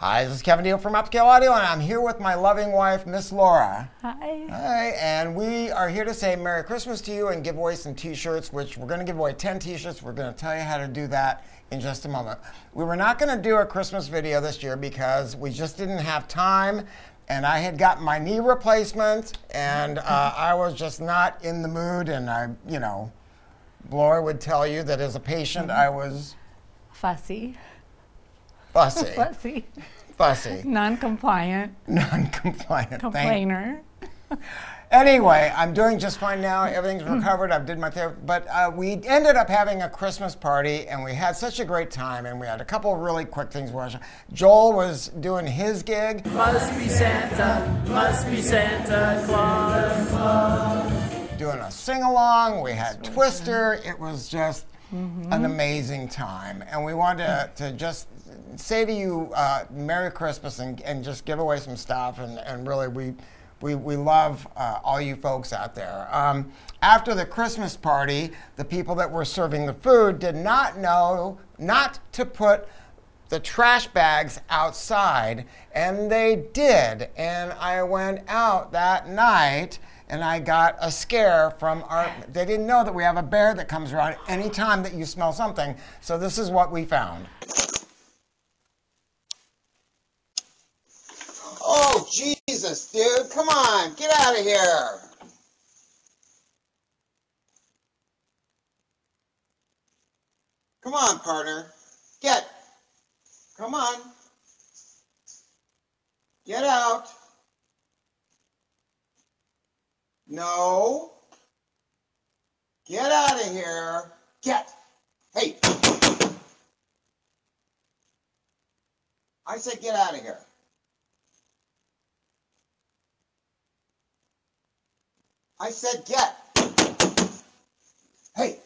Hi, this is Kevin Deal from Upscale Audio, and I'm here with my loving wife, Miss Laura. Hi. Hi, and we are here to say Merry Christmas to you and give away some T-shirts, which we're going to give away 10 T-shirts. We're going to tell you how to do that in just a moment. We were not going to do a Christmas video this year because we just didn't have time, and I had gotten my knee replacement, and uh, I was just not in the mood, and I, you know, Laura would tell you that as a patient, I was Fussy. Fussy, Fussy. fussy, Non-compliant. non-compliant. Complainer. Anyway, I'm doing just fine now. Everything's recovered. I've did my therapy, but uh, we ended up having a Christmas party, and we had such a great time. And we had a couple of really quick things. Joel was doing his gig. Must be Santa, must be Santa Claus. doing a sing along. We had Twister. It was just an amazing time. And we wanted to, to just say to you, uh, Merry Christmas and, and just give away some stuff. And, and really, we, we, we love uh, all you folks out there. Um, after the Christmas party, the people that were serving the food did not know not to put the trash bags outside, and they did. And I went out that night and I got a scare from our. They didn't know that we have a bear that comes around any time that you smell something. So this is what we found. Oh, Jesus, dude, come on, get out of here. Come on, partner. Get. Come on. Get out. No. Get out of here. Get. Hey. I said get out of here. I said get. Hey.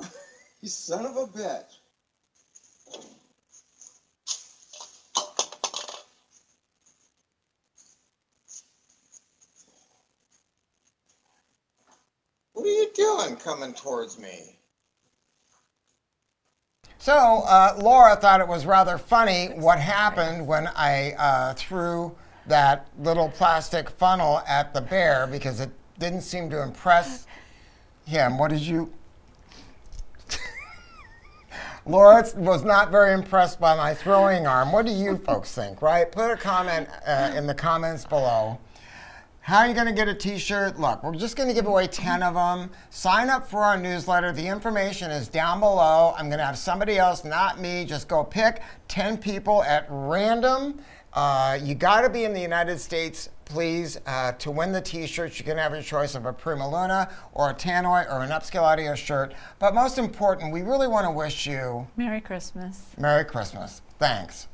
You son of a bitch. What are you doing coming towards me? So, uh, Laura thought it was rather funny what happened when I uh, threw that little plastic funnel at the bear because it didn't seem to impress him. What did you. Laura was not very impressed by my throwing arm. What do you folks think, right? Put a comment uh, in the comments below. How are you going to get a t-shirt? Look, we're just going to give away 10 of them. Sign up for our newsletter. The information is down below. I'm going to have somebody else, not me, just go pick 10 people at random. Uh, you got to be in the United States, please, uh, to win the t-shirts. You can have your choice of a PrimaLuna or a Tannoy or an Upscale Audio shirt. But most important, we really want to wish you Merry Christmas. Merry Christmas. Thanks.